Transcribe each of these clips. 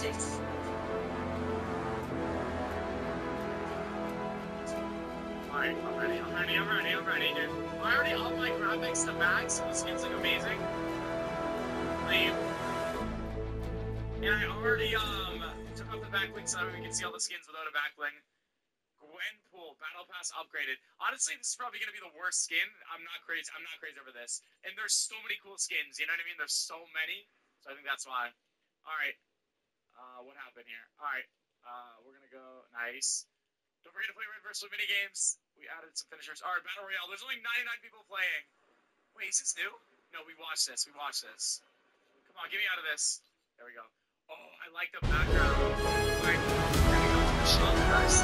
I'm ready, I'm ready, I'm ready, I'm ready, already up my graphics to max, so the skins look amazing. And I already um took off the backbling so that we can see all the skins without a backbling. Gwenpool, Battle Pass upgraded. Honestly, this is probably gonna be the worst skin. I'm not crazy. I'm not crazy over this. And there's so many cool skins. You know what I mean? There's so many. So I think that's why. All right. Uh, what happened here? All right. Uh, we're gonna go. Nice. Don't forget to play Reversal mini games. We added some finishers. All right, Battle Royale. There's only 99 people playing. Wait, is this new? No, we watched this. We watched this. Come on, get me out of this. There we go. Oh, I like the background. All right, we're gonna go to the shop first.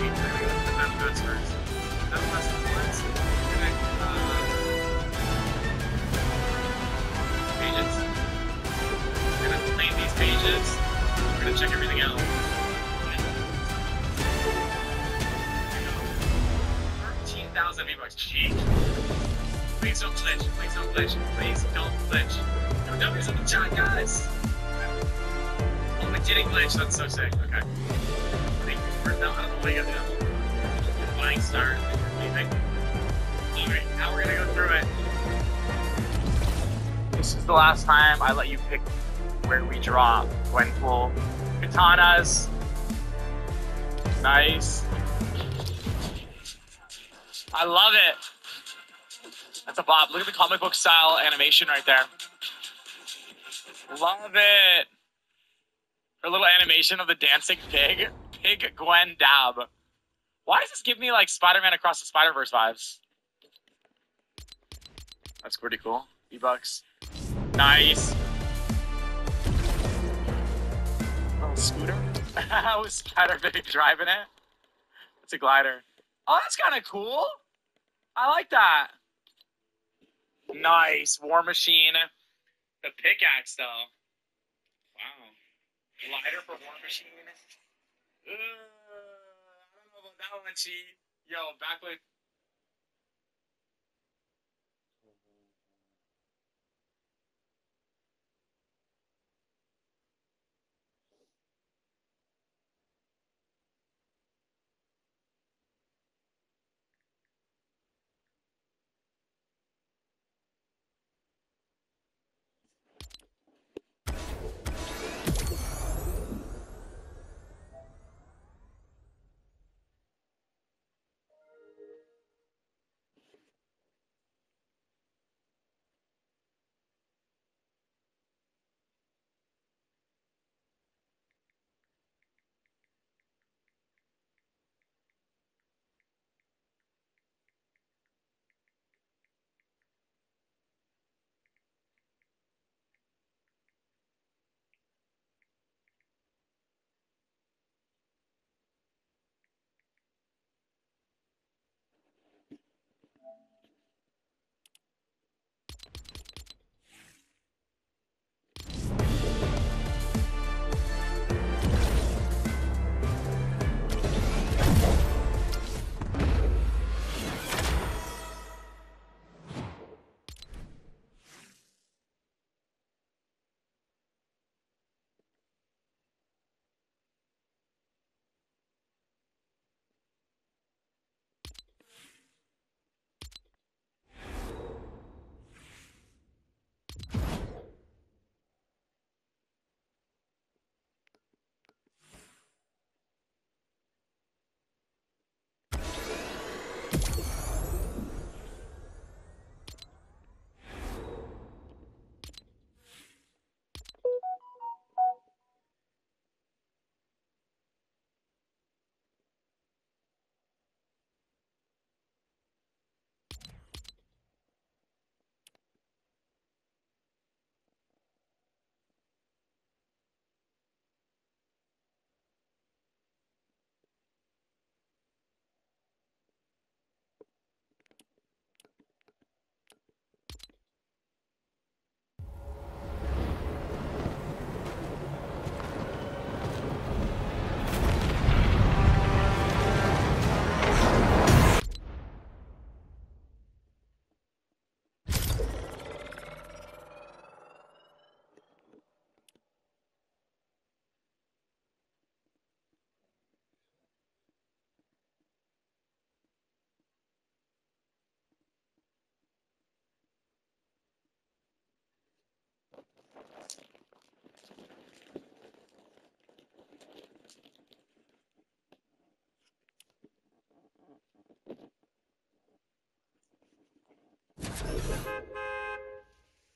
Wait, wait, wait, the Battle first. Battle Pass. Gonna check everything out. 13,000 V-Bucks. Cheap. Please don't glitch. Please don't glitch. Please don't glitch. No W's in the chat, guys. Oh, it didn't glitch. That's so sick. Okay. I don't know what you gotta do. Flying star. Anything. Alright, now we're gonna go through it. This is the last time I let you pick where we drop. Gwenpool. Katanas. Nice. I love it. That's a bob. Look at the comic book style animation right there. Love it. Her little animation of the dancing pig. Pig Gwen Dab. Why does this give me like Spider-Man across the Spider-Verse vibes? That's pretty cool. V-Bucks. Nice. Scooter. With Spider-Pig driving it. It's a glider. Oh, that's kind of cool. I like that. Nice. War Machine. The pickaxe, though. Wow. Glider for War Machine. Uh, I don't know about that one, Chi. Yo, backlit.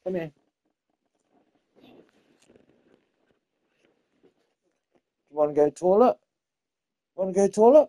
Come here. You want to go toilet? Want to go toilet?